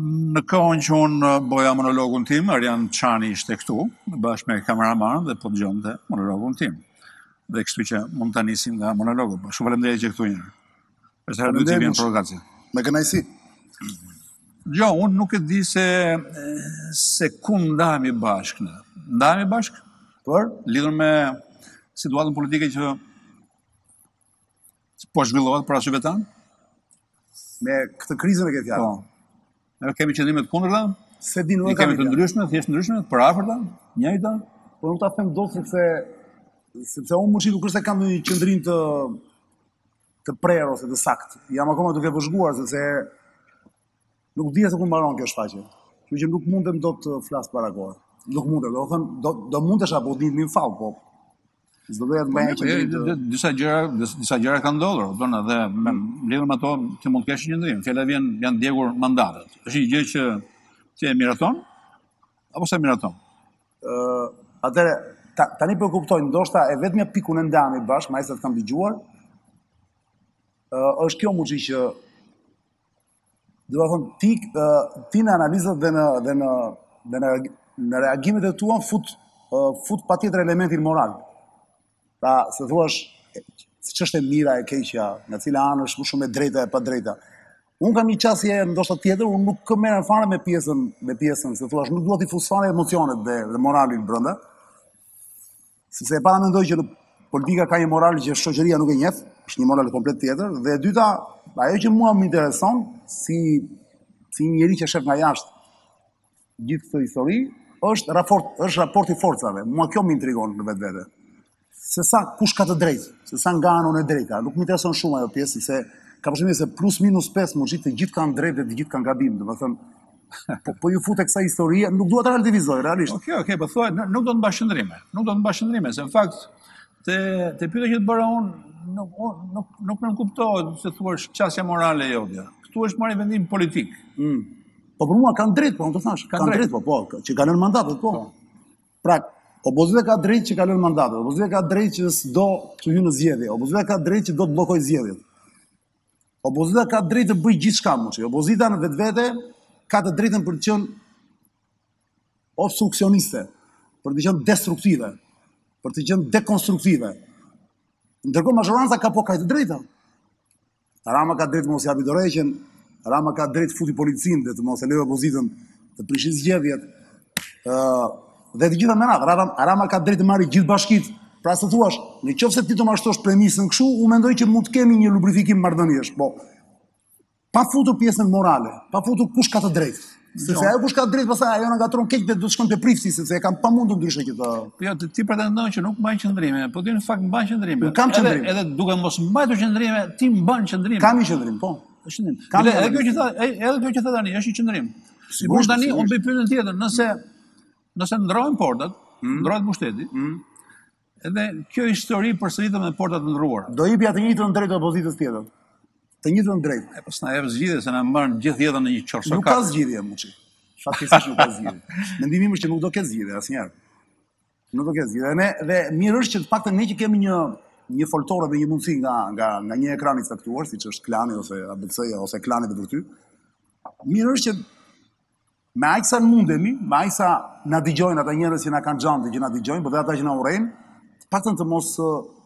Në kohën që unë bëja monologun tim, Arjan Çani ishte këtu, bashkë me kameraman dhe po dëgjonte monologun tim. Dhe kështu që mund ta nisim nga monologu. Po, shumë faleminderit që këtu jeni. Është herë e dytë vjen Provokacija. Me kënaqësi. Jo, unë nuk e di se se ku ndahemi bashkë ne. Ndahemi bashkë? Po, lidhur me situatën politike që Po zhvillohet për arsye vetëm? Me këtë krizën e ke fjalën. Po. Ne kemi qëndrime të kundërta? Se di nuk i kemi të ndryshme, thjesht ndryshme, të afërta, të njëjta. Po nuk ta them dot sepse sepse unë mushi nuk është se kam një qëndrim të të prerë ose të saktë. Jam akoma duke vëzhguar sepse nuk di se ku mbaron kjo shfaqje. Kështu që nuk mundem dot të flas para kohë. Nuk mundem, do të them do do mundesh apo di një fal, po S'do doja të po, bëja që jo, jo, jo, disa gjëra, disa gjëra kanë ndodhur, kupton, edhe lidhur me ato që mund të kesh një qëndrim. Fjala vjen janë djegur mandatet. Është një gjë që ti e miraton apo s'e miraton? Ë, atëherë tani po kuptoj, ndoshta e vetmja pikë ku ne ndahemi bashkë, me aq sa të kam dëgjuar. Ë, është kjo muçi që Domethënë ti ti në analizat dhe në dhe në dhe në në reagimet e tua fut fut patjetër elementin moral. Pra, si të thuash siç është e mira e keqja, nga cila anë është më shumë e drejta e padrejta. Un kam një qasje ndoshta tjetër, un nuk merrem fare me pjesën me pjesën, si të thuash, nuk dua t'i fus fare emocionet dhe dhe moralin brenda. Sepse e para mendoj që politika ka një moral që shoqëria nuk e njeh, është një moral komplet tjetër dhe e dyta, ajo që mua më intereson si si një njeri që shef nga jashtë gjithë këtë histori, është raport është raport i forcave. Mua kjo më intrigon në vetvete. Se sa kush ka të drejtë, se sa nga anon e drejta, nuk më intereson shumë ajo pjesë se kam përshtypjen se plus minus 5 muzikë të gjithë kanë drejtë dhe të gjithë kanë gabim, domethënë Po po iu fute kësaj historie, nuk dua ta relativizoj realisht. Okej, okay, okej, okay, po thua nuk do të mbash qëndrime. Nuk do të mbash qëndrime, se në fakt te te pyetja që të bëra un nuk nuk nuk më kuptohet si të thuash qasja morale e jotja. Ktu është marrë vendim politik. Mm. Po për mua kanë drejt, po unë të thash, kanë drejt, drejt po, po, që kanë mandatet, po. po. Pra, opozita ka drejt që kanë mandatet, opozita ka drejt që s'do të hyjë në zgjedhje, opozita ka drejt që do të bllokojë zgjedhjet. Opozita ka drejtë të bëjë gjithçka mund. Opozita në vetvete ka të drejtën për të qenë obstruksioniste, për të qenë destruktive, për të qenë dekonstruktive. Ndërkohë mazhoranca ka po kaq të drejta. Rama ka drejtë mos japi dorëheqjen, Rama ka drejtë futi policin dhe të mos e lejë opozitën të prishin zgjedhjet. Ë Dhe të gjitha me radhë, Rama, Rama ka të drejtë të marrë gjithë bashkitë. Pra të thuash, në qofë se ti ma shtron premisën kështu, u mendoj që mund të kemi një lubrifikim marrëdhëniesh, po pa futur pjesën morale, pa futur kush ka të drejtë. Sepse jo. ajo kush ka të drejtë, pastaj ajo na ngatërron keq dhe do të shkojmë te prifti sepse e kanë të pamundur ndryshe që të Po jo, ti pretendon që nuk mban qëndrime, po ti në fakt mban qëndrime. Nuk kam qëndrim. Edhe, edhe duke mos mbajtur qëndrime, ti mban qëndrime. Kam një qëndrim, po. Është qëndrim. Kam edhe kjo që tha, edhe kjo që tha tani, është një qëndrim. Sigurisht tani unë bëj pyetjen tjetër, nëse Nëse ndërrohen portat, mm. ndërrohet pushteti, mm. edhe kjo histori përsëritet me porta të ndërruara. Do i jepja të njëjtën të drejtë opozitës tjetër. Të njëjtën të drejtë. E po s'na jep zgjidhje se na mban gjithë jetën në një qorr Nuk ka zgjidhje Muçi. Faktikisht nuk ka zgjidhje. Mendimi im është që nuk do të ketë zgjidhje asnjëherë. Nuk do të ketë zgjidhje. Ne dhe mirë është që të paktën ne që kemi një një foltore dhe një mundësi nga nga nga një ekran i caktuar, siç është Klani ose ABC-ja ose Klani të vërtetë. Mirë është që Me aq sa mundemi, me aq sa na dëgjojnë ata njerëz që na kanë xhan që na dëgjojnë, por dhe ata që na urrejnë, të paktën të mos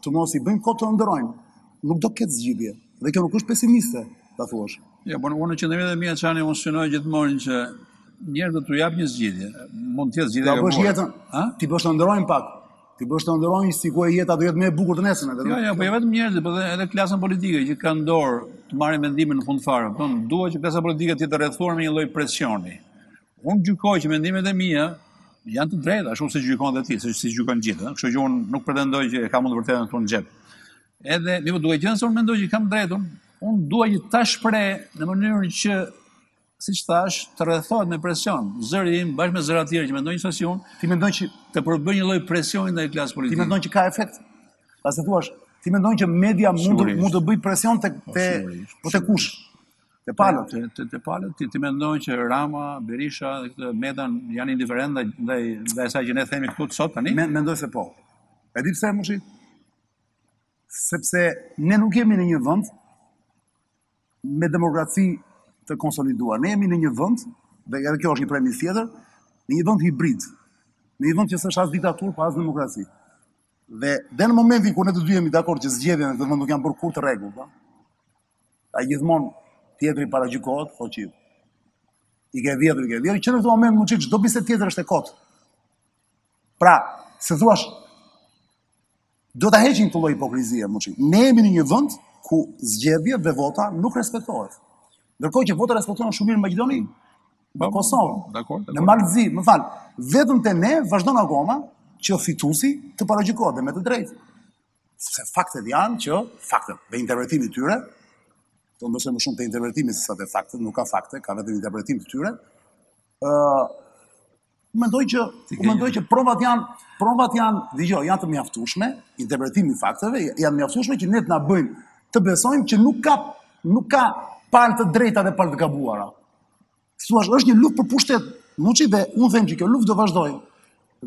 të mos i bëjmë kot të ëndërrojnë. Nuk do ketë zgjidhje. Dhe kjo nuk është pesimiste, ta thuash. Jo, ja, por unë në qëndrimet e mia Çani unë synoj gjithmonë që njerëzve t'u jap një zgjidhje. Mund të jetë zgjidhje. Ta bësh jetën, t'i bësh të ëndërrojnë pak. T'i bësh të ëndërrojnë sikur jeta do jetë më e bukur të nesërmen. Edhe... Jo, jo, po jo vetëm njerëzit, po edhe klasën politike që ka në dorë të marri vendimin në fund fare. Po dua që klasa politike të jetë e rrethuar me një lloj presioni. Unë gjykoj që mendimet e mia janë të drejta, ashtu si gjykon dhe ti, si, si gjykojnë gjithë. Kështu që unë nuk pretendoj që e kam unë të vërtetën këtu në xhep. Edhe, mi po duke qenë se unë mendoj që kam të drejtën, unë dua që ta shpreh në mënyrën që siç thash, të rrethohet me presion. Zëri im bashkë me zëra të tjerë që mendojnë njësoj si unë, ti mendon që të përbëjë një lloj presioni ndaj klasës politike. Ti mendon që ka efekt? Pra të thuash, ti mendon që media mund të mund të bëjë presion tek po, te po te kush? Te palët, te te, te palët, ti, ti mendon që Rama, Berisha dhe këta, Meta janë indiferentë ndaj ndaj ndaj asaj që ne themi këtu sot tani? Me, mendoj se po. E di pse Muçi? Sepse ne nuk jemi në një vend me demokraci të konsoliduar. Ne jemi në një vend, dhe edhe kjo është një premisë tjetër, në një vend hibrid, në një vend që s'është as diktaturë, pa po as demokraci. Dhe, dhe në momentin kur ne të dy jemi dakord që zgjedhjet në këtë vend nuk janë bërë kurrë të rregullta, pa? a gjithmonë tjetri paragjykohet, thotë që i ke vjedhur, i ke vjedhur, që në këtë moment Muçi çdo bisedë tjetër është e kotë. Pra, të thuash, Duhet ta heqim këtë lloj hipokrizie, Muçi. Ne jemi në një vend ku zgjedhjet dhe vota nuk respektohet. Ndërkohë që vota respektohet shumë mirë në Maqedoni, në Kosovë, dakord, në Mal të Zi, më fal, vetëm te ne vazhdon akoma që fituesi të paragjykohet dhe me të drejtë. Sepse faktet janë që faktet dhe interpretimi i tyre, do të mëshojmë shumë te interpretimi se sa te faktet, nuk ka fakte, ka vetëm interpretim të tyre. ë Mendoj që mendoj që provat janë provat janë dhe jo, janë të mjaftueshme, interpretimi i fakteve janë mjaftueshme që ne të na bëjnë të besojmë që nuk ka nuk ka palë të drejta dhe palë të gabuara. Thua, është një luftë për pushtet, Muç, dhe unë them që kjo luftë do vazhdojë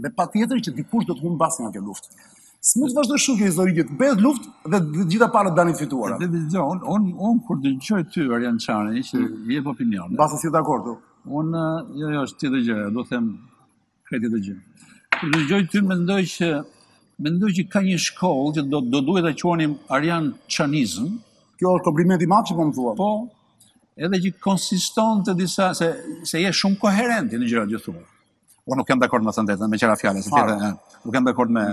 dhe patjetër që dikush do të humbë bastin nga kjo luftë. S'mund të vazhdoj shumë kjo histori që të bëhet luftë dhe të gjitha palët dalin të fituara. Dhe dhe dhe unë un, un, kur dëgjoj ty Arjan Çani që mm. jep opinion. Mbase s'je dakord. Unë, jo, jo, është tjetër gjë, do them këtë tjetër gjë. Kur të dëgjoj ty mendoj që mendoj që ka një shkollë që do do duhet ta quanim Arjan Çanizëm. Kjo është kompliment i madh që po më thua. Po, edhe që konsiston te disa se se je shumë koherent në gjërat që thua. Unë nuk jam dakord me thënë të drejtën, me qëra fjale, se tjetë, eh, nuk jam dakord me,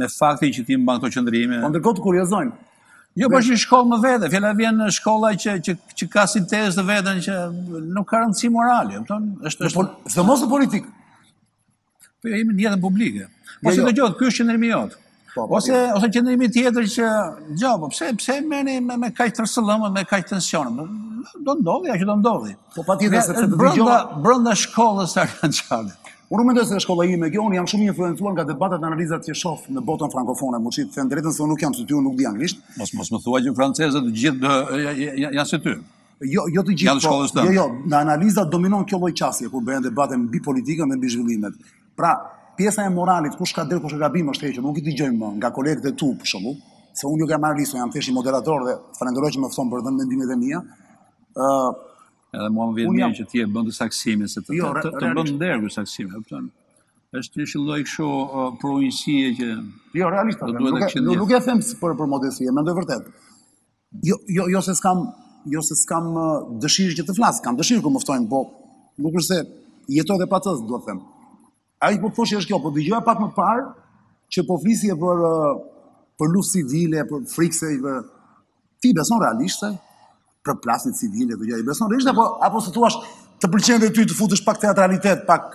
me faktin që ti mban këto qëndrime. Po ndërkohë të kuriozojnë. Jo, po është një shkollë më vete, fjala vjen në shkolla që, që, që ka si tezë të vetën që nuk ka rëndësi morali, e kupton? Është është Sidomos në politikë. po jemi në jetën publike. Po Jo, se jo. dëgjo, ky është qëndrimi jot. Po, po, ose po. ose qendrimi tjetër që jo, po pse pse e merrni me me kaq tërsëllëm me kaq tension. Po do ndodhi, ajo do ndodhi. Po patjetër se të dëgjova brenda shkollës së Arjan Çanit. Unë nuk mendoj se shkolla ime kjo, unë jam shumë i influencuar nga debatet dhe analizat që shoh në botën frankofone, meqë është thënë drejtën se unë nuk jam si ty, unë nuk di anglisht. Mos mos më thuaj që francezët të gjithë janë si ty. Jo, jo të gjithë. Janë po, shkollës tënde. Jo, jo, në analizat dominon kjo lloj qasje kur bëhen debate mbi politikën dhe mbi zhvillimet. Pra, pjesa e moralit, kush ka drejtë, kush ka gabim, është hequr, nuk i dëgjojmë më nga kolegët e tu, për shembull, se unë nuk jam analist, unë jam thjesht një moderator dhe falenderoj që më fton për dhënë mendimet e mia. ë Edhe mua më vjen mirë që ti e bën këtë saktësim se të jo, të, të bën nder ky saktësim, e kupton? Është një lloj kështu uh, provojësie që Jo, realisht, po, nuk, nuk, nuk e them për për modesti, e mendoj vërtet. Jo, jo, jo se s'kam, jo se s'kam ë, dëshirë që të flas, kam dëshirë kur më ftojnë, po nuk është se jetoj dhe pa të, do të them. Ajo që po të thosha është kjo, po dëgjoja pak më parë që po flisje për ë, për luftë civile, për frikse, për ti beson realisht se do plasi civile ndonjë gjë. I beson realisht apo apo si thua të pëlqen dhe ty të futesh pak teatralitet, pak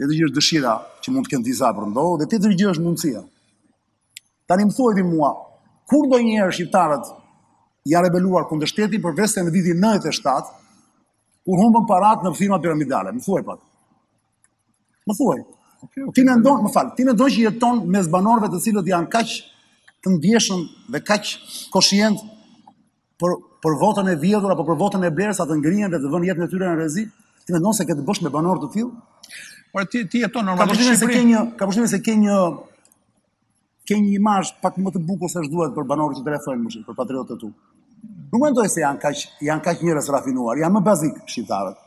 Tjetër gjë është dëshira që mund të kenë disa për ndodhur, dhe tjetër gjë është mundësia. Tani më thuaj ti mua, kur ndonjëherë shqiptarët janë rebeluar kundër shtetit përveçse në vitin 97, kur humbën parat në firma piramidale, më thuaj pak. Më thuaj. Ti mendon, më fal, ti mendon që jeton mes banorëve të cilët janë kaq të ndjeshëm dhe kaq koshientë për për votën e vjedhur apo për votën e blerë sa të ngrihen dhe të vënë jetën e tyre në rrezik? Ti mendon se ke të bësh me banorë të tillë? Por ti ti jeton normalisht në Shqipëri. Kam një, kam përshtypjen se ke një ke një imazh pak më të bukur se ç'duhet për banorët që të rrethojnë, për patriotët e tu. Nuk mendoj se janë kaq janë kaq njerëz të rafinuar, janë më bazikë shqiptarët.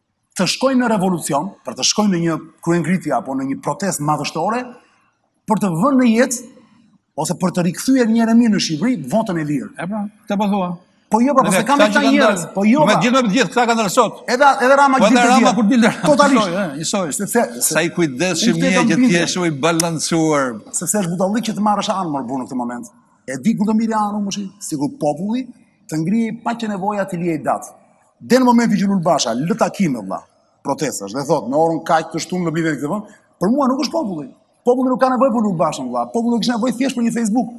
të shkojnë në revolucion, për të shkuar në një kryengritje apo në një protestë madhështore, për të vënë në jetë ose për të rikthyer një herë e mirë në Shqipëri votën e lirë. E pra, këtë po thua. Po jo, pra, se kanë këta njerëz, po jo. Me gjithë me gjithë këta kanë dalë sot. Edhe edhe Rama gjithë. Po edhe Rama kur dilte. Totalisht, ëh, njësoj. Sepse sa i kujdesshëm je që ti je shumë i balancuar. Sepse është budallik që të marrësh anë më burr në këtë moment. E di kur do merrja anë Muçi, sikur populli të ngrihej pa qenë nevoja të lihej datë. Në momentin që Lul Basha lë takime vëlla, protestash dhe thotë në orën kaq të shtunën do mblidhemi në këtë vend. Për mua nuk është populli. Populli nuk ka nevojë për Lul Bashën vëlla. Populli kishte nevojë thjesht për një Facebook.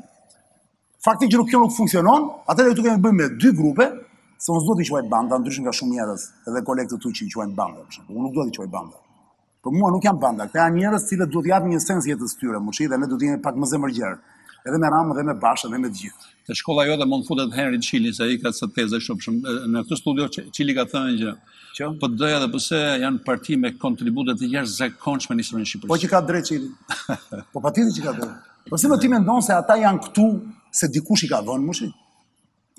Fakti që nuk kjo nuk funksionon, atëherë këtu kemi të bëjmë me dy grupe, se unë s'do t'i quaj banda, ndryshe nga shumë njerëz, edhe kolegë të tu që i quajnë banda. Unë nuk do t'i quaj banda. Për mua nuk janë banda, këta janë njerëz të cilët duhet t'i japin një sens jetës tyre, muçi dhe ne duhet të jemi pak më zemërgjerë. Edhe me Ramën dhe me Bashën dhe me të gjithë. Te shkolla jote mund të futet Henri Çili se ai ka ca teza shumë. Në këtë studio Çili ka thënë që që PD-ja dhe PS-ja janë parti me kontribute të jashtëzakonshme në historinë e Shqipërisë. Po që ka drejt Çili. po patjetër që ka drejt. Po si mo ti mendon se ata janë këtu se dikush i ka vënë Muçi?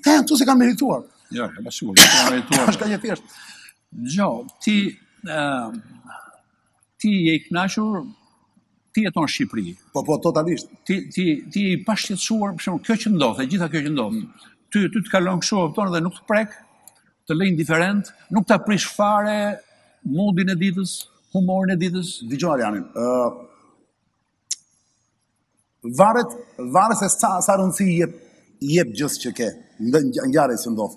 Ata janë këtu se kanë merituar. Ja, e bashkë, e kanë merituar. Është kaq e thjeshtë. Dëgjo, ti, ti je i kënaqur, ti jeton në Shqipëri. Po, po, totalisht. Ti, ti, ti i pashqetësuar, për shembull, kjo që ndodh, e gjitha kjo që ndodh. Mm. Ty, ty të kalon kështu, toptan dhe nuk të prek, të lë indiferent, nuk ta prish fare, mudin e ditës, humorin e ditës. Dëgjo, Arjanin, Varet, varet se sa, sa rëndësi i jep, i jep gjithë kësaj ngjarjeje që ndodh.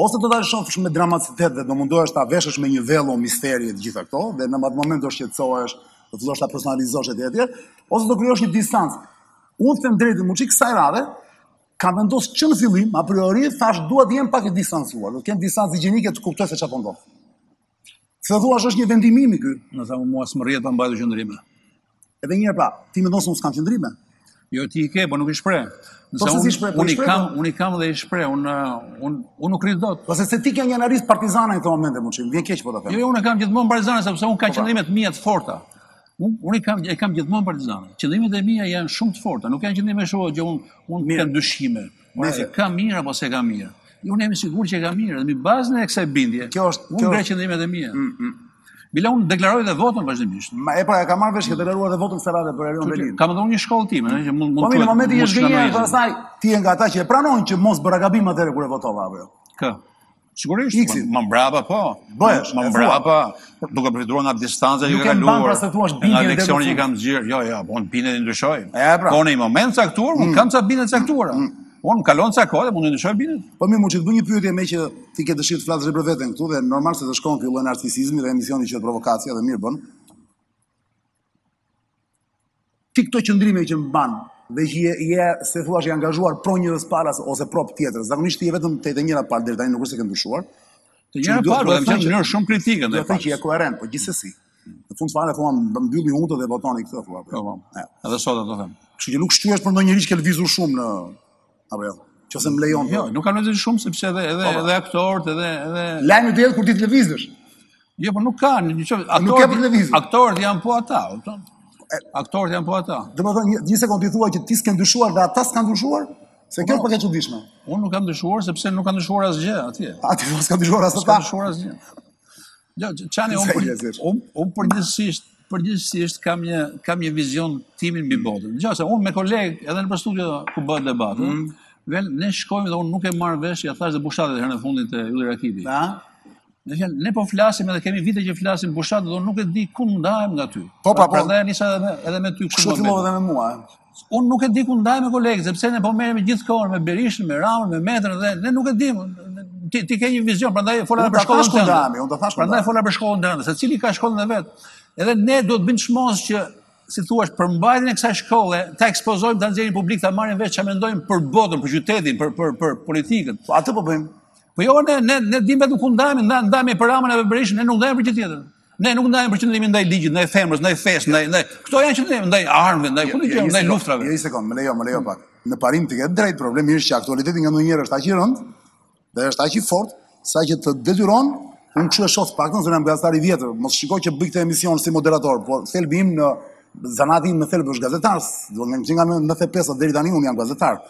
Ose do ta shohësh me dramaticitet dhe do mundohesh ta veshësh me një vello misteri e të gjitha këto, dhe në atë moment do shqetësohesh, do fillosh ta personalizosh etj etj, ose do krijosh një distancë. Unë të them të drejtën, Muçi kësaj radhe, kam vendosur që në fillim, a priori, thashë dua të jem pak i distancuar, do të kem distancë higjienike të kuptoj se çfarë po ndodh. Këtë thua është një vendim imi ky, në thelb mua s'më rrihet pa mbajtur qëndrime. Edhe një herë pra, ti mendon se unë s'kam qëndrime. Jo, ti i ke, po nuk i shpreh. Po si s'i shpreh, po i shpreh, po. Unë i kam dhe i shpreh, unë nuk rri dot. Po se se ti ke një analizë partizane në këto momente, Muçi, më vjen keq po ta them. Jo, jo, unë i kam gjithmonë partizane, sepse unë kam po, pra. qëndrime të mia të forta. Unë i kam, i kam gjithmonë partizane. Qëndrimet e mia janë shumë të forta, nuk janë qëndrime shumë, që unë, unë dyshime. Pra e ka mirë apo s'e ka mirë? Jo, unë jam i sigurt që e ka mirë, dhe mbi bazën e kësaj bindje, kjo është, unë ngre qëndrimet e mia. Mm, mm. Biles unë deklaroj dhe votën vazhdimisht. Ma, e pra, e kam marrë vesh që ke deklaruar dhe votën asaj radhe për Erion Velinë. Ka mendime në shkollën time, që mund, mund po, të... Po, në momentin që zhgënjehesh pastaj, ti je nga ata që e pranon që mos bëra gabim atëherë kur e votova, apo jo? Kë? Sigurisht, X-i. më mbrapa po. Bëhesh, më mbrapa, duke përfituar nga distanca që ka kaluar. Nuk i thua bindje në leksioni që kam xhir. Jo, jo, po unë bindjet i ndryshoj. Pra. Po në një moment të caktuar, unë mm. kam ca bindje të caktuara. Mm. Po unë kalon ca kohë, mund të ndryshoj bindjet. Po më mund të bëj një pyetje meqë ti ke dëshirë të flasësh për veten këtu dhe normal se të shkon ky lloj narcisizmi dhe emisioni që është provokacia dhe mirë bën. Ti këto qëndrime që mban dhe që je, je se thua që je i angazhuar pro njërës palë ose pro tjetrës. Zakonisht ti je vetëm te njëra palë deri tani nuk është se ke ndryshuar. Te njëra palë, po them që jam shumë kritik ndaj palës. Që je koherent, po gjithsesi. Në fund fare thua mbylli hundët dhe votoni këtë thua. Po, po. Edhe sot atë them. Kështu që nuk shquhesh për ndonjë njeri që ke lëvizur shumë në Apo jo. Qoftë se më lejon. Jo, nuk kam lëvizur shumë sepse edhe edhe po, po. edhe aktorët, edhe edhe Lajmi dihet kur ti të lëvizësh. Jo, po nuk kanë, në çfarë aktorë. Nuk ka për lëvizje. Aktorët janë po ata, kupton. Aktorët janë po ata. Do të thotë një sekondë ti thua që ti s'ke ndryshuar dhe ata s'kan ndryshuar? Se kjo po, po. pak e çuditshme. Unë nuk kam ndryshuar sepse nuk ka ndryshuar asgjë atje. Aty nuk ka ndryshuar asgjë. Nuk ka ndryshuar asgjë. Jo, Çani unë për unë un përgjithësisht përgjithësisht kam një kam një vizion timin mbi mm. botën. Dëgjo se unë me kolegë edhe në studio ku bëhet debat. Mm. Vel ne shkojmë dhe unë nuk e marr vesh, ia thash dhe Bushatit herën e fundit te Ylli Rakipi. Ta? Ne jan ne po flasim edhe kemi vite që flasim Bushat dhe unë nuk e di ku ndahem nga ty. Po pra, po. Prandaj nisa edhe me, edhe me ty kështu. Kështu fillova edhe me mua. Unë nuk e di ku ndahem me kolegë, sepse ne po merremi gjithë kohën me Berishën, me Ramën, me Metën dhe ne nuk e dim. Ti ti ke një vizion, prandaj fola për shkollën tënde. Ndahemi, unë të thash prandaj fola për shkollën tënde, secili ka shkollën e vet. Edhe ne duhet të bëjmë çmos që si thua, përmbajtjen e kësaj shkolle, ta ekspozojmë ta nxjerrim në publik ta marrin vesh çfarë mendojmë për botën, për qytetin, për për për politikën. Po atë po bëjmë. Po jo ne ne ne dimë vetëm ku ndahemi, ndahemi për Ramën e Berishën, ne nuk ndahemi për gjë tjetër. Ne nuk ndahemi për qëndrimin ndaj ligjit, ndaj femrës, ndaj fesë, ndaj ndaj. Këto janë qëndrime ndaj armëve, ndaj çdo gjëje, ndaj luftrave. Një sekond, më lejo, më lejo pak. Në parim ti ke të drejtë, problemi është që aktualiteti ngandonjëherë është aq i rëndë dhe është aq i fortë sa që të detyron unë kështu e shoh të paktën se jam gazetar i vjetër, mos shiko që bëj këtë emision si moderator, por thelbi im në zanatin në thelb është gazetar, do me thënë që nga 95 deri tani unë jam gazetar.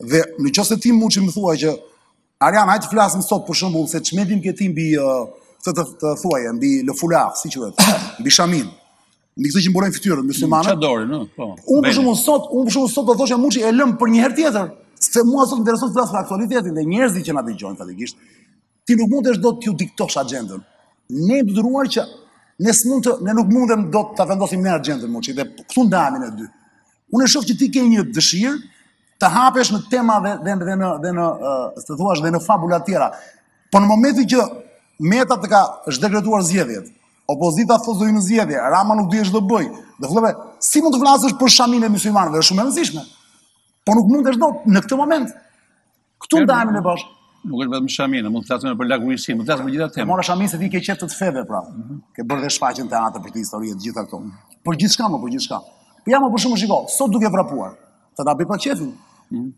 Dhe në qoftë se ti Muçi më thua që Arjan, hajt të flasim sot për shembull se ç'mendim ke ti mbi këtë të, të thuaje, mbi lëfula, si quhet, mbi shamin. Mbi këtë që mbulojnë fytyrën myslimanët. Çfarë dori, no? Po. Unë për shembull sot, unë për shembull sot do thosha Muçi e lëm për një herë tjetër, se mua sot më intereson të flas për aktualitetin dhe njerëzit që na dëgjojnë faktikisht. Ti nuk mundesh dot t'u diktosh agjendën. Ne jemi dorëzuar që ne s'mund të ne nuk mundem dot ta vendosim ne agjendën Muçi dhe këtu ndahemi ne dy. Unë shoh që ti ke një dëshirë të hapesh në tema dhe dhe dhe në dhe në të thuash dhe në fabula të tjera. Po në momentin që Meta të ka zhdekretuar zgjedhjet, opozita thotë do në zgjedhje, Rama nuk dihet ç'do bëj. Do thotë, si mund të flasësh për shaminë e myslimanëve, është shumë e rëndësishme. Po nuk mund të shkojë në këtë moment. Këtu ndahemi ne bashkë. Nuk është vetëm shamia, mund të flasim për lakuriqësinë, mund të flasim për gjitha tema. Mora shaminë se ti ke qejf të feve pra. Mhm. Ke bërë dhe shfaqjen teatër për këtë historinë të gjitha këto. Për gjithçka, po për gjithçka. Po ja më për shembull shiko, sot duke vrapuar. Të ta bëj pak qejfin. Mm.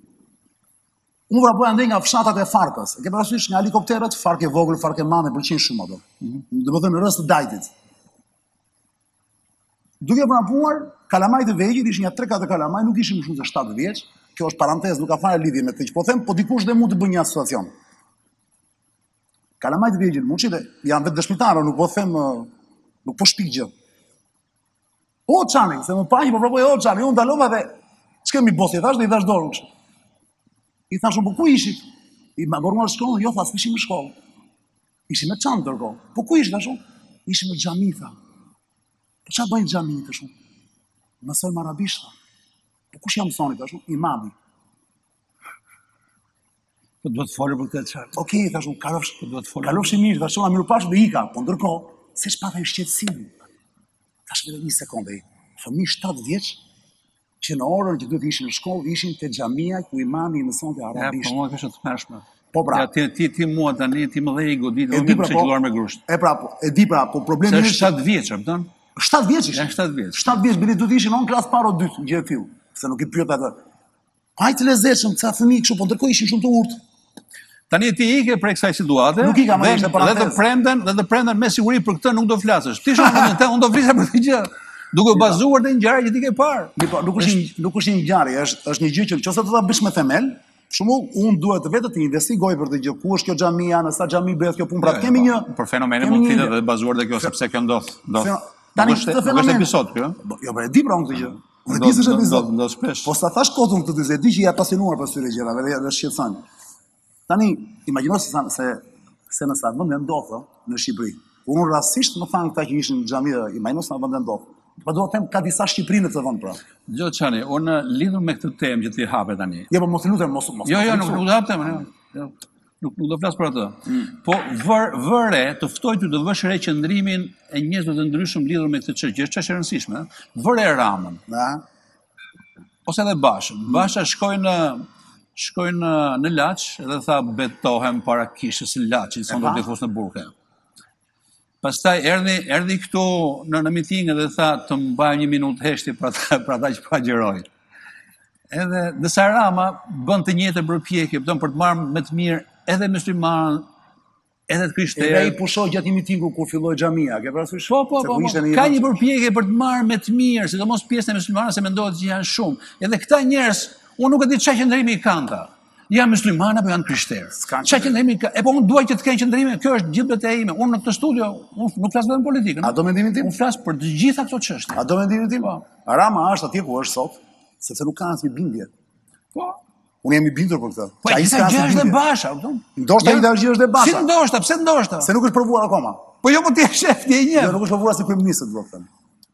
Unë vrapoja andej nga fshatat e Farkës. E ke parasysh nga helikopterët, Farkë e Vogël, Farkë e Madhe, pëlqejnë shumë ato. Mm. Do të thënë rrëzë Dajtit. Duke vrapuar kalamaj të vegjël, ishin ja 3-4 kalamaj, nuk ishin më shumë se 7 vjeç. Kjo është parantezë, nuk ka fare lidhje me këtë që po them, po dikush dhe mund të bëjë një asociacion. Kalamaj të vegjël, mund të jenë vetë dëshmitarë, nuk po them, nuk po shpik gjë. O Çani, se më panë që po vrapoj o Çani, unë ndalova dhe ç'kemi bosi, thashë dhe i dhashë dorën kështu. I thashë po ku ishit? Po vini nga shkolla, jo tha s'ishim në shkollë. Ishim me çanta ndërkohë. Po ku ishit thashë unë? Ishim në xhami tha. Po ça bëni në xhami thashë unë? Mësojmë arabisht tha. Po kush jua mëson i thashë unë? Imami. Po do të folur për këtë çfarë? Okej, okay, thashë unë kalofshi, po do të folur. Kalofshi mirë, thashë unë mirupafshim dhe ika, po ndërkohë, s'e shfaqa si shqetësim. Thashë vetëm një sekondë. Fëmijë 7 vjeç që në orën që duhet ishin në shkollë, ishin te xhamia ku imami i mësonte arabisht. Ja, po mua kjo është e tmerrshme. Po pra. Ja, ti ti ti mua tani ti më dhe një goditje, më ke qëlluar po, me grusht. E pra, po, e di pra, po problemi është 7 vjeç, e kupton? 7 vjeç ishin. Ja, 7 vjeç. 7 vjeç bile duhet ishin o në klasë të parë o 2, gjë e tillë, se nuk i pyeta të. Aq të lezetshëm, ca fëmijë kështu, po ndërkohë ishin shumë të urtë. Tani ti i ke rënë kësaj situate. Nuk i kam rënë, e kam në parantezë. Dhe të premten, dhe të premten me siguri për këtë nuk do flasësh. Të isha në vendin tënd unë do flisja për këtë gjë. Duke u bazuar në ngjarje që ti ke parë. Mirë po, nuk është një nuk është një ngjarje, është është një gjë që nëse do ta bësh me themel, si unë duhet vetë të investigoj për të gjetur ku është kjo xhamia, në sa xhami bëhet kjo punë, pra jo, kemi po, një për fenomenin mund të flitet dhe bazuar te kjo sepse kjo ndodh, ndodh. Tani është fenomen. Është episod kjo. Jo, pra e di pra unë këtë gjë. Po e di se është episod. Ndodh shpesh. Po s'e thashë kot unë këtu se e di që je i apasionuar pas këtyre gjërave dhe të shqetëson. Tani imagjino se se se në sa vende ndodh në Shqipëri. Unë rastësisht më thanë këta që ishin në xhami, imagjino në sa vende ndodh. Po do të them ka disa Shqipëri në këtë vend pra. Dëgjo Çani, unë lidhur me këtë temë që ti hape tani. Jo, po mos të lutem mos mos. Jo, jo, nuk do ta hapim. Jo. Nuk nuk do flas për atë. Mm. Po vër vër re, të ftoj ty të vësh re qëndrimin e njerëzve të ndryshëm lidhur me këtë çështje, është çështje e rëndësishme, ëh. Vër re Ramën, na. Ose edhe Bashën. Mm. Basha shkoi në shkoi në në Laç dhe tha betohem para kishës së Laçit, se do të fus në burg. Pastaj erdhi erdhi këtu në në miting dhe tha të mbajmë një minutë heshtje për ata për ata që po agjërojnë. Edhe ndërsa Rama bën të njëjtën përpjekje, bën për të marrë me të mirë edhe myslimanë, edhe të krishterë. Edhe ai pushoi gjatë një mitingu kur filloi xhamia, ke parasysh? Po, po, po, po. Ka një përpjekje për të marrë me të mirë, sidomos pjesën e myslimanëve se mendohet që janë shumë. Edhe këta njerëz, unë nuk e di çfarë qëndrimi kanë ta. Janë musliman apo janë krishterë? Çfarë qëndrimi ka? e po unë dua që të kenë qëndrime, kjo është gjithë beteja ime. Unë në këtë studio, unë nuk flas vetëm politikën. A do mendimin tim? Unë flas për të gjitha këto çështje. A do mendimin tim? Po. Rama është atje ku është sot, sepse nuk ka asnjë bindje. Po. Unë jam i bindur për këtë. Po, ai pa gjë është edhe Basha, de. Ndoshta ai ndoshta është edhe Basha. Si ndoshta, pse ndoshta? Se nuk është provuar akoma. Po jo, po ti je shef, ti je një. Jo, nuk është provuar si kryeministër, dua të them.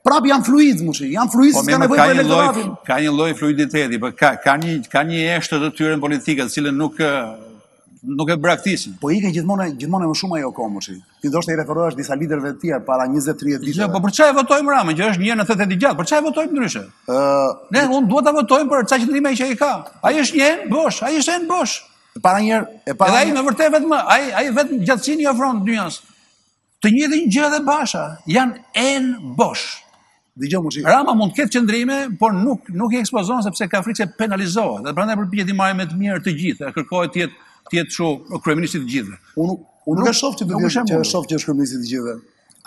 Prap janë fluid, Fevziu, janë fluid, po, s'ka nevojë për elektoratin. Ka një lloj fluiditeti, por po ka, ka, një, ka një eshtë të tyre në politikë, të cilën nuk, nuk e braktisin. Po ikën gjithmonë gjithmonë më shumë ajo koha që. Ti ndoshta i referohesh disa liderëve të tjerë para 20-30 vitëve. Jo, po për çfarë votojmë Ramën, që është një e 80 gjatë? Për çfarë votojmë ndryshe? Ë, ne un duhet ta votojmë për ca qëndrime që ai ka. Ai është enë bosh, ai është enë bosh. Para një e para. Ai në vërtetë vetëm ai ai vetëm gjatësinë i ofron dynjas. Të njëjtën gjë edhe Basha, janë enë bosh. Dëgjo, Mushi, Rama mund të ketë qëndrime, por nuk nuk i ekspozon sepse ka frikë se penalizohet. Dhe prandaj përpiqet të marrë me të mirë të gjithë, e kërkohet të jetë të jetë si kryeministër i të gjithëve. Unë unë nuk e shoh ti do të thotë që e shoh që është kryeministër i të gjithëve.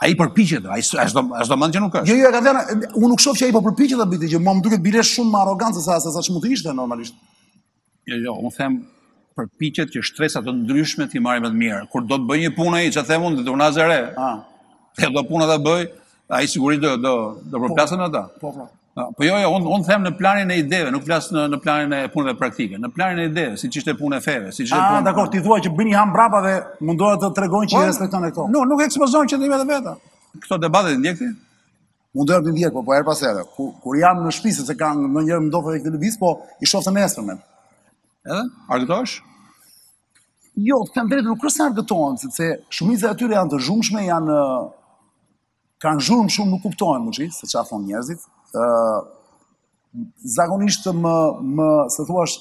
Ai përpiqet, ai as do as do mend që nuk është. Jo, jo, e ka thënë, unë nuk shoh që ai po përpiqet ta bëjë këtë gjë, më duket bile shumë më arrogant sa sa ç'mund të ishte normalisht. Jo, jo, unë them përpiqet që shtresa të ndryshme t'i marrë me të mirë. Kur do të bëj një punë ai, çfarë them unë, do unazë të re. Ha. Të do puna ta bëjë, ai sigurisht do do do po, përplasen ata. Po, po. Po jo, jo, unë un them në planin e ideve, nuk flas në, në planin e punëve praktike. Në planin e ideve, siç ishte puna e feve, siç ishte ah, punë... A, dakord, ti thua që bën një hap mbrapa dhe mundohet të tregojë që po, i respekton e këto. Nuk, nuk ekspozon qëndrimet e veta. Këto debatet i ndjek ti? Unë i ndjek, po, po herë pas herë. Kur, kur jam në shtëpi, sepse ka ndonjëherë më ndodh edhe që të lëviz, po i shoh të nesërmen. Edhe? Argëtohesh? Jo, të them të drejtën, nuk është se argëtohem, sepse shumica e tyre janë të zhurmshme, janë kanë zhurmë shumë nuk kuptohen më, gjë se ç'thonë njerëzit. Uh, zakonisht të më, më, si thuhet,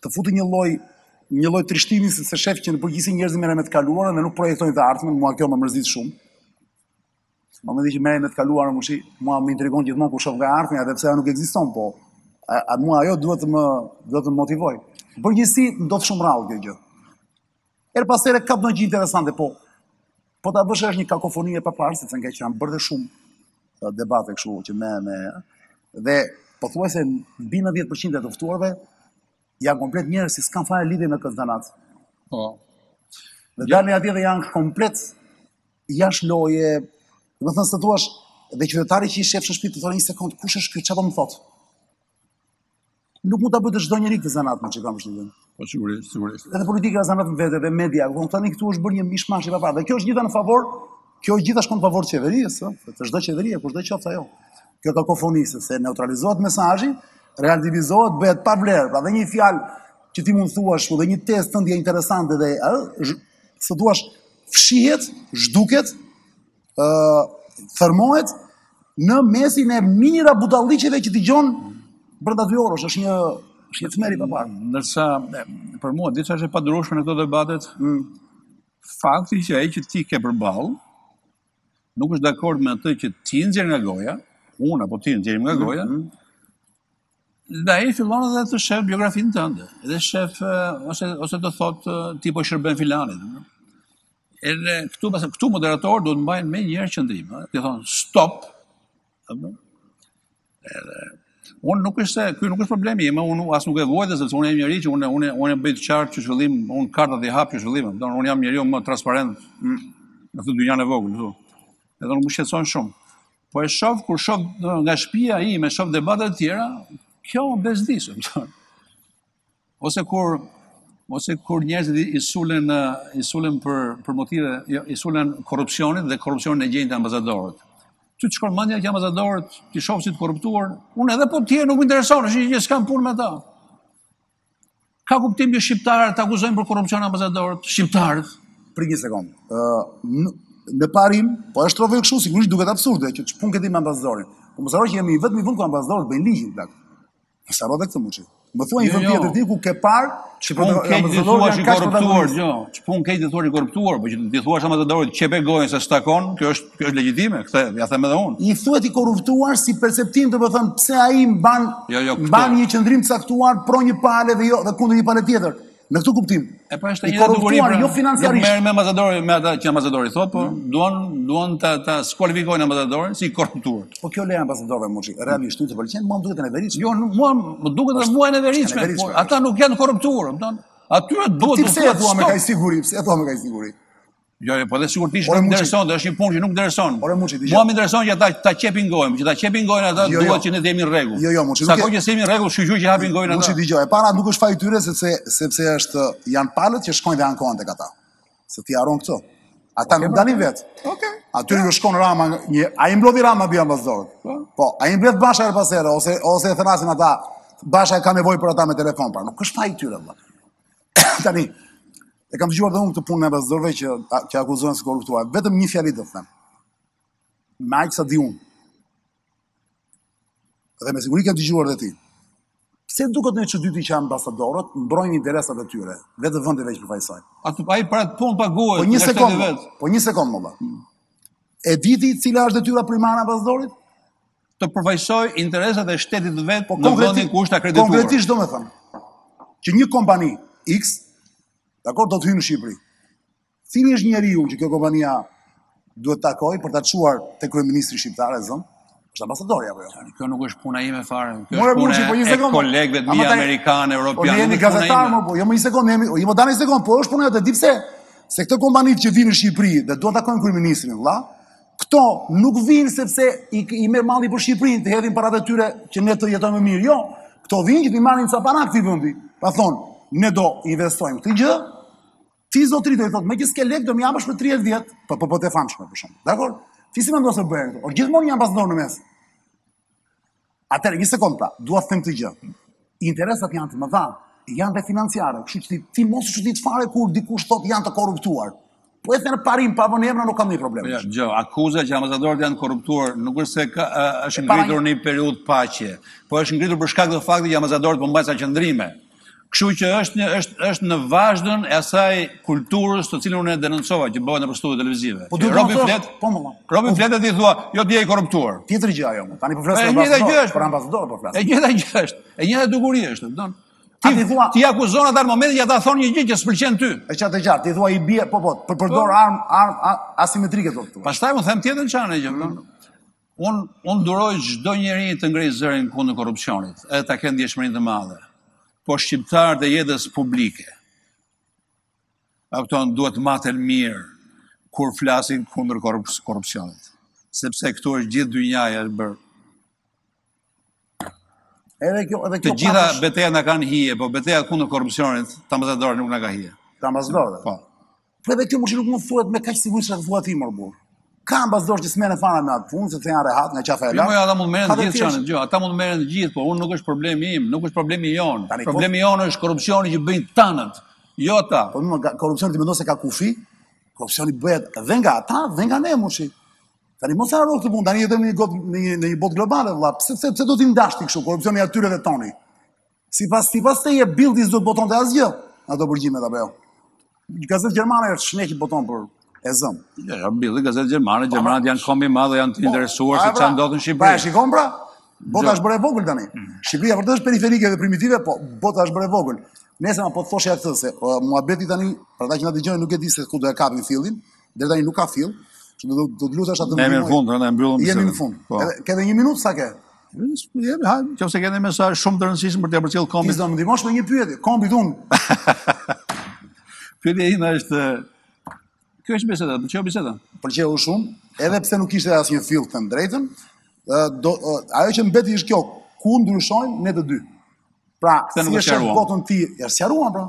të futin një lloj, një lloj trishtimi, se se shef që në përgjithësi njerëzit merren me të kaluarën dhe nuk projektojnë të ardhmen, mua kjo më mërzit shumë. Momenti që merresh me të kaluarën, Mushi, mua më intrigon gjithmonë kur shoh nga ardhmja, edhe pse ajo nuk ekziston, po a, a mua ajo duhet të më duhet të më motivoj. Në përgjithësi ndodh shumë rrallë kjo gjë. Herë pas here kap ndonjë gjë interesante, po po ta bësh është një kakofoni e paparë, sepse ngaqë janë bërë dhe shumë debate kështu që me me dhe pothuajse mbi 90% e të ftuarve janë komplet njerëz që s'kanë fare lidhje me këtë zanat. Po. Dhe dalin atje dhe janë komplet jashtë loje, domethënë ç'të duash, dhe qytetari që i shefë në shpi të thotë një sekundë, kush është ky, ça po më thotë? Nuk mund të bëjë çdo njeri këtë zanat më që kam është një Po sigurisht, sigurisht. Dhe politika zanat më vete dhe media, domethënë këtu është bërë një mishmash i papar, dhe kjo është e gjitha në favor, kjo e gjitha shkon në favor të qeverisë, së, të çdo qeverie, kushdo qoftë ajo. Kjo kakofoni, sepse neutralizohet mesazhi, relativizohet, bëhet pa vlerë, pra dhe një fjalë që ti mund të thuash, dhe një tezë tënde interesante dhe, ç'të duash, fshihet, zhduket, thërrmohet në mesin e mijëra budallallëqeve që dëgjon brenda dy orësh, është një është një tmerr i paparë. Mm, ndërsa për mua di çka është e padurueshme në këto debatet, mm. fakti që ai që ti ke përballë nuk është dakord me atë që ti nxjerr nga goja, unë apo ti nxjerrim nga mm, goja, mm. Dhe ai fillon edhe të shef biografinë tënde, dhe shef ose ose të thotë ti po i shërben filanit. Edhe këtu pas këtu moderatori duhet të mbajë menjëherë qëndrim, ëh, t'i thotë stop. Apo? Edhe unë nuk është se ky nuk është problemi im, unë as nuk e vuaj këtë sepse unë jam njeri që unë unë unë e bëj të qartë që në fillim, unë kartat i hap që në fillim, do unë jam njeriu më transparent në këtë dynjanë e vogël këtu. Edhe nuk më shqetëson shumë. Po e shof kur shof nga shtëpia ime, shof debate të tjera, kjo më bezdis. Ose kur ose kur njerëzit i sulen i sulen për për motive, jo, i sulen korrupsionit dhe korrupsionin e gjejnë te ambasadorët. Ty të shkon mendja që ambasadorët t'i shohësh si të korruptuar, unë edhe po të jenë nuk më intereson, është një gjë që s'kam punë me ta. Ka kuptim që shqiptarët të akuzojnë për korrupsion ambasadorët shqiptarët? Prit një sekundë. Uh, në parim, po e shtrove kështu, sigurisht duket absurde që ç'punë ke ti me ambasadorin. Po mos harro që jemi i vetmi vend ku ambasadorët bëjnë ligjin plak. Mos harro këtë muçi. Më thuaj një jo, vend jo. tjetër ti ku ke parë që po ke të thuash i korruptuar, jo. Ç'punë ke ti të thuash i korruptuar, po që t'i thuash ambasadorit qepe gojën se s'të takon, kjo është Kjo është legjitime, këtë ia them edhe unë. I thuhet i korruptuar si perceptim, domethënë pse ai mban jo, jo, mban një qëndrim të caktuar pro një pale dhe jo dhe kundër një pale tjetër. Në këtë kuptim. E po është një dukuri pra, jo financiarisht. Merr me ambasadori, me ata që ambasadori thotë, po mm. duan duan ta ta skualifikojnë ambasadorin si korruptuar. Po ky rol i ambasadorëve muçi, realisht nuk të pëlqen, mua duket e neveritshme. Jo, mua më duket se mua më neverit, po ata nuk janë të korruptuar, kupton? A s'duhet ta thuash me kaq siguri, pse e thua me kaq siguri? Jo, jo, po dhe sikur të jetë nuk intereson, dhe është një punë që nuk intereson. Ore Muçi, dëgjo. Mua më intereson që ata ta qepin gojën, që ta qepin gojën ata jo, duhet jo. që ne të jemi në rregull. Jo, jo, Muçi, nuk. Sa kohë që s'jemi në rregull, shqyqyr që hapin gojën ata. Muçi, dëgjo. E para nuk është faji i tyre sepse sepse është janë palët që shkojnë dhe ankohen tek ata. Se ti harron këto. Ata nuk dalin vetë. Okej. Aty u shkon Rama, nja i mblodhi Rama dy ambasadorë. Po. po, i mbledh Basha herë pas here ose ose e thërrasin ata Basha ka nevojë për ata me telefon, pra nuk është faji i tyre. Tani, e kam dëgjuar dhe unë këtë punë e ambasadorëve që, që akuzohen si korruptuar. Vetëm një fjali do të them. Me aq sa di unë. Dhe me siguri ke dëgjuar dhe ti. Pse duket në çudi ti që ambasadorët mbrojnë interesat e tyre, të vendeve që përfaqësojnë? Ata për atë punë paguhet, po një sekundë, po një sekundë, më dhe. E di ti cila është detyra primare e ambasadorit? të përfaqësojë interesat e shtetit të vet po, në vendin ku është akredituar. Konkretisht do me thënë, që një kompani X, dakor, do të hyjë në Shqipëri. Cili është njeriu që kjo kompania duhet takoj për ta çuar te kryeministri shqiptar, zëmë? është ambasadori apo jo? Kjo nuk është puna ime fare. Kjo është puna po e kolegëve të mi amerikanë, europianë. Po ne jemi gazetarë, më po, jo më një sekundë, ne jemi, jo më dani një sekundë, po është puna e di ti pse, se këto kompanitë që vinë në Shqipëri dhe duan të takojnë kryeministrin, la, Këto nuk vinë sepse i, i merr malli për Shqipërinë, të hedhin paratë e tyre që ne të jetojmë më mirë. Jo, këto vinë që t'i marrin ca para këtij vendi. Pa thon, ne do investojmë këtë gjë. Ti zotri do i thotë, meqë s'ke lek do më japësh për 30 vjet, po po po të famshme për shemb. Dakor? Ti si mendon se bëhen këto? Or gjithmonë një ambasador në mes. Atëherë, një sekond pra, dua të them këtë gjë. Interesat janë të mëdha, janë dhe financiare, kështu që ti mos u çudit fare kur dikush thotë janë të korruptuar. Po e thënë parim pa vënë emra nuk kam ndonjë problem. Ja, jo, akuza që ambasadorët janë të korruptuar nuk është se ka, është ngritur në një periudhë paqe, po është ngritur për shkak të faktit që ambasadorët po mbajnë ca qëndrime. Kështu që është një është është në vazhdën e asaj kulturës të cilën unë e denoncova që bëhet nëpër studio televizive. Po do të Robi flet, po më. Robi po- flet dhe ti thua, jo ti je i korruptuar. Tjetër gjë ajo, tani po flas për ambasadorët, për ambasadorët po flas. E njëjta gjë është, e njëjta dukuri është, do Ti, ti thua ti akuzon ata në momentin që ata thonë një gjë që s'pëlqen ty. Exactly, exactly, ti thua i bie, po po, përdor po. armë armë asimetrike do të thua. Pastaj ju them tjetër çanë gjë, do. Unë uroj çdo njeri të ngrejë zërin kundër korrupsionit, edhe ta ketë ndjeshmërinë të madhe. Po shqiptarët e jetës publike, a kupton, duhet të maten mirë kur flasin kundër korrupsionit, sepse këtu është gjithë dynjaja e bërë Edhe kjo, edhe kjo. Të gjitha pash... betejat na kanë hije, po beteja kundër korrupsionit, domosdo nuk na ka hije. Domosdo. Po. Po edhe kjo mushi nuk mund të thuhet me kaq siguri çfarë thua ti më burr. Ka ambasadorë që s'merren fare me atë punë, sepse janë rehat nga qafa e lart. Jo, ata mund të merren të gjithë çanë, jo, ata mund të merren të gjithë, por unë nuk është problemi im, nuk është problemi jonë. Po- problemi jonë është korrupsioni që bëjnë tanët, jo ata. Po më korrupsioni ti mendon se ka kufi? Korrupsioni bëhet dhe nga ata, dhe nga ne mushi. Tani mos harro këtë punë, tani jetojmë në një god në një në një botë globale vëlla. Pse pse pse do të ndash ti kështu korrupsioni atyre dhe i joni? Sipas sipas teje Bildi s'do të botonte asgjë ato përgjimet apo jo. Gazetë gjermane është ç'ne që boton për e zëm. Jo, ja, Bildi gazetë gjermane, po, gjermanët po. janë kombi i madh dhe janë të po, interesuar se çfarë ndodh në Shqipëri. Pra, shikon pra? Bota është bërë e vogël tani. Mm. Shqipëria vërtet është periferike dhe primitive, po bota është bërë e vogël. Nëse apo të thoshë atë se muhabeti tani, për ata që na dëgjojnë nuk e di se ku do e kapin fillin, Deri tani nuk ka fill. Që do të lutesh atë. Jemi në fund, ne mbyllëm. Jemi në fund. Po. Edhe ke edhe një minutë sa ke? Jemi, ha, qoftë se keni mesazh shumë të rëndësishëm për të përcjellë kombit. Ti s'do më ndihmosh me një pyetje, kombit unë. Pyetja ime është Kjo është biseda, do të qenë biseda. Pëlqeu shumë, edhe pse nuk kishte asnjë fill të drejtë, po ajo që mbeti është kjo, ku ndryshojmë ne të dy. Pra, si e shef botën ti, e sqaruam pra.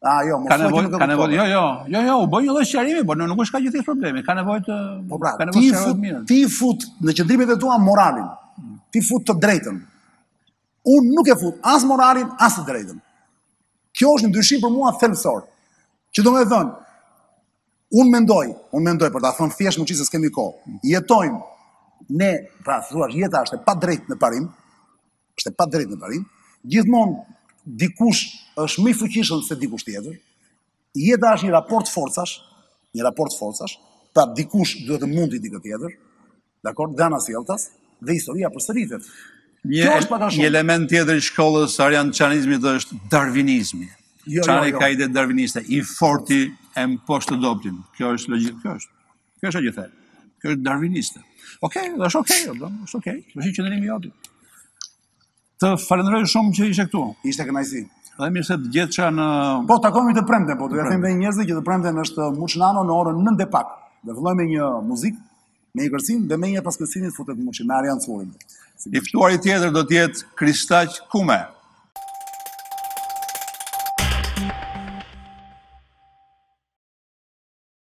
A, jo, mos ka nevojë, ka nevojë. Jo, jo, jo, jo, u bë një lloj sqarimi, por nuk është ka gjithë problemi. Ka nevojë të po pra, ka nevojë të mirë. Ti fut në qëndrimet e tua moralin. Ti fut të drejtën. Unë nuk e fut as moralin, as të drejtën. Kjo është ndryshim për mua thelbësor. Që domethënë, unë mendoj, unë mendoj për ta thënë thjesht meqenëse s'kemi kohë. Jetojmë ne, pra thua, jeta është e padrejtë në parim, është e padrejtë në parim, gjithmonë dikush është më i fuqishëm se dikush tjetër, jeta është një raport forcash, një raport forcash, pra dikush duhet të mundi dikë tjetër, dakor, dhe anasjelltas dhe historia përsëritet. Një, Kjo është pak a shumë. Një element tjetër i shkollës Arjan Çanizmit është darvinizmi. Jo, jo Çani jo, jo. ka ide darviniste, i forti e mposht të dobtin. Kjo është logjikë, kjo është. Kjo është që the. Kjo është darviniste. Okej, okay, është okej, okay, është okej. Okay. Është qëndrimi i joti. Të falenderoj shumë që ishe këtu. Ishte kënaqësi. Dhe mirë se të gjetsha në... Po, takomi të premte, po, t'ja them dhe njerëzve që të premten është Muç Nano në orën 9 e pak. Dhe filloj me një muzikë, me një kërcim, dhe me një pas kërcimit futet Muçi, me Arjan Curin. I ftuari tjetër do të jetë Kristaq Kume.